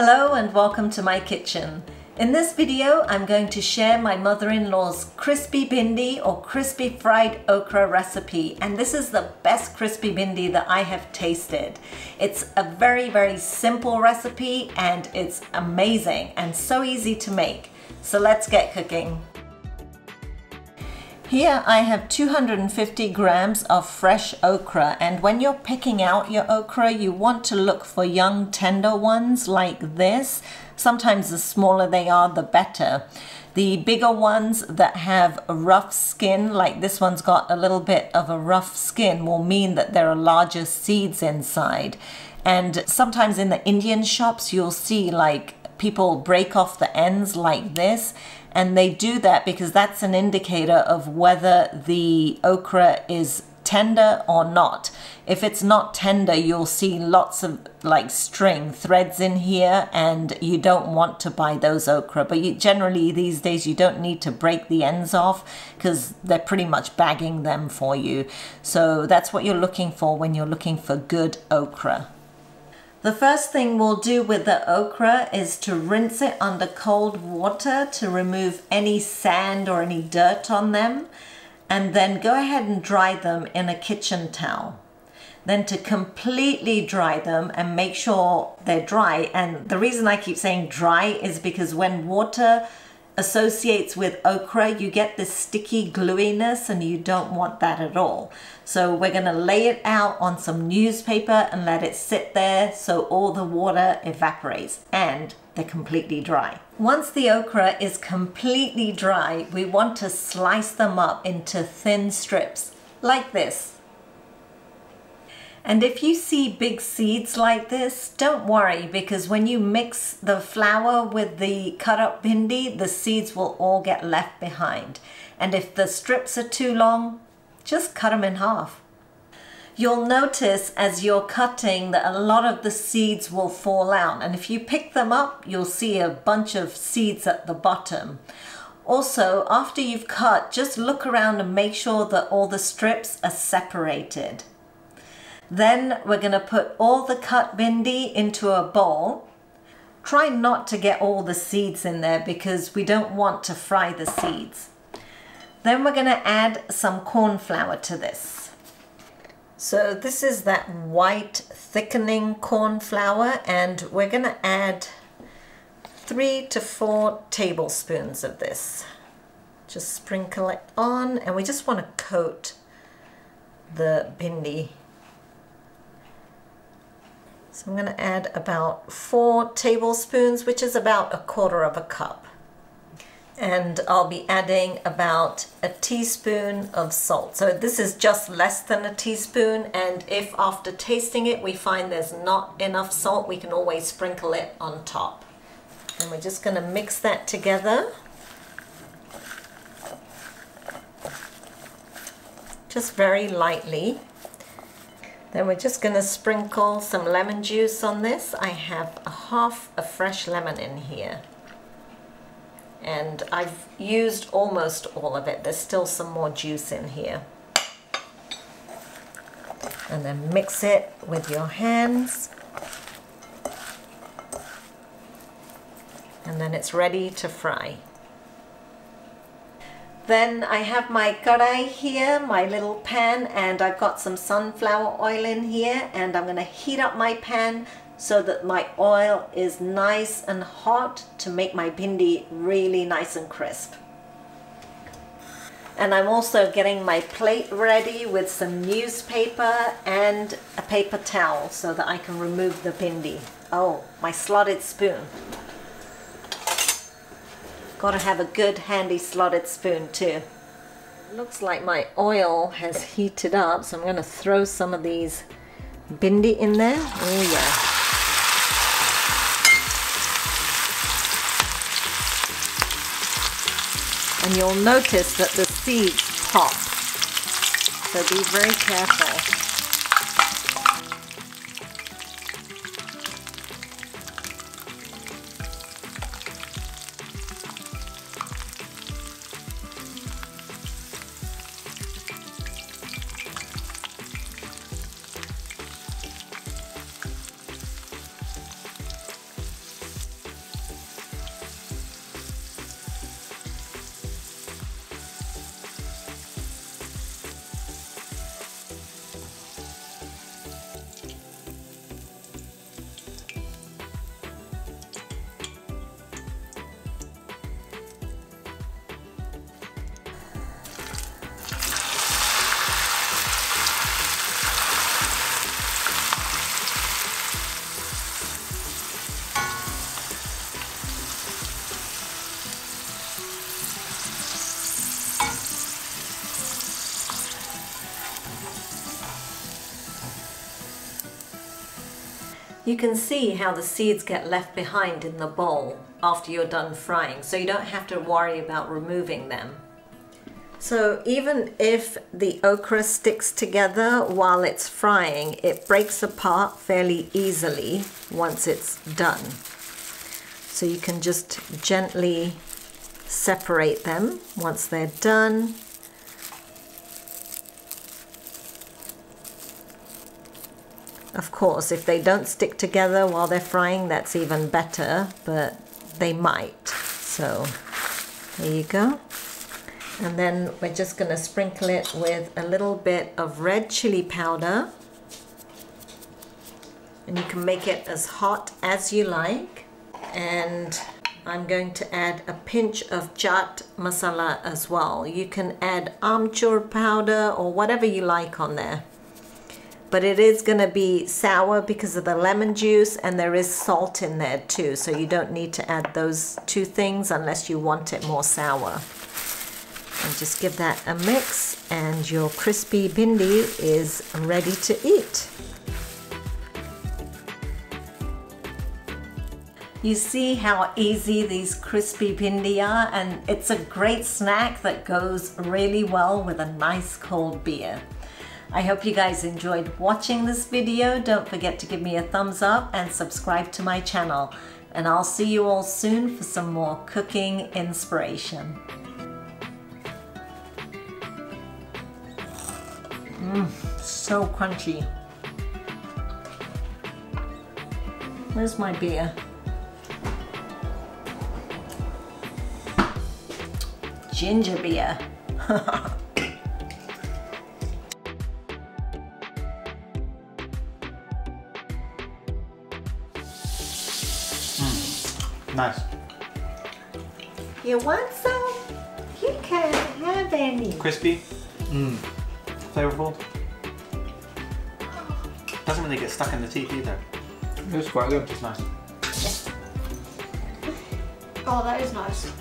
Hello and welcome to my kitchen. In this video, I'm going to share my mother-in-law's crispy bhindi or crispy fried okra recipe. And this is the best crispy bhindi that I have tasted. It's a very, very simple recipe and it's amazing and so easy to make. So let's get cooking. Here I have 250 grams of fresh okra and when you're picking out your okra you want to look for young tender ones like this. Sometimes the smaller they are the better. The bigger ones that have a rough skin like this one's got a little bit of a rough skin will mean that there are larger seeds inside. And sometimes in the Indian shops you'll see like people break off the ends like this and they do that because that's an indicator of whether the okra is tender or not. If it's not tender, you'll see lots of like string threads in here and you don't want to buy those okra. But you, generally these days you don't need to break the ends off because they're pretty much bagging them for you. So that's what you're looking for when you're looking for good okra. The first thing we'll do with the okra is to rinse it under cold water to remove any sand or any dirt on them and then go ahead and dry them in a kitchen towel. Then to completely dry them and make sure they're dry and the reason I keep saying dry is because when water associates with okra, you get this sticky glueiness and you don't want that at all. So we're gonna lay it out on some newspaper and let it sit there so all the water evaporates and they're completely dry. Once the okra is completely dry, we want to slice them up into thin strips like this. And if you see big seeds like this, don't worry because when you mix the flour with the cut up bhindi, the seeds will all get left behind. And if the strips are too long, just cut them in half. You'll notice as you're cutting that a lot of the seeds will fall out. And if you pick them up, you'll see a bunch of seeds at the bottom. Also, after you've cut, just look around and make sure that all the strips are separated. Then we're going to put all the cut bhindi into a bowl. Try not to get all the seeds in there because we don't want to fry the seeds. Then we're going to add some corn flour to this. So this is that white thickening corn flour and we're going to add three to four tablespoons of this. Just sprinkle it on and we just want to coat the bhindi so I'm going to add about four tablespoons, which is about a quarter of a cup. And I'll be adding about a teaspoon of salt. So this is just less than a teaspoon. And if after tasting it, we find there's not enough salt, we can always sprinkle it on top. And we're just going to mix that together. Just very lightly. Then we're just going to sprinkle some lemon juice on this. I have a half a fresh lemon in here. And I've used almost all of it. There's still some more juice in here. And then mix it with your hands. And then it's ready to fry. Then I have my karai here, my little pan, and I've got some sunflower oil in here, and I'm going to heat up my pan so that my oil is nice and hot to make my bhindi really nice and crisp. And I'm also getting my plate ready with some newspaper and a paper towel so that I can remove the bhindi. Oh, my slotted spoon. Got to have a good handy slotted spoon too. Looks like my oil has heated up, so I'm going to throw some of these bhindi in there. Oh yeah. And you'll notice that the seeds pop. So be very careful. You can see how the seeds get left behind in the bowl after you're done frying, so you don't have to worry about removing them. So even if the okra sticks together while it's frying, it breaks apart fairly easily once it's done. So you can just gently separate them once they're done. Of course, if they don't stick together while they're frying, that's even better, but they might. So there you go. And then we're just going to sprinkle it with a little bit of red chili powder. And you can make it as hot as you like. And I'm going to add a pinch of chaat masala as well. You can add amchur powder or whatever you like on there but it is going to be sour because of the lemon juice and there is salt in there too so you don't need to add those two things unless you want it more sour and just give that a mix and your crispy bhindi is ready to eat You see how easy these crispy bhindi are and it's a great snack that goes really well with a nice cold beer. I hope you guys enjoyed watching this video. Don't forget to give me a thumbs up and subscribe to my channel. And I'll see you all soon for some more cooking inspiration. Mmm, so crunchy. Where's my beer? Ginger beer. Nice. You want some? You can't have any. Crispy. Mmm. Flavorful. Doesn't really get stuck in the teeth either. It's quite good. It's nice. Oh, that is nice.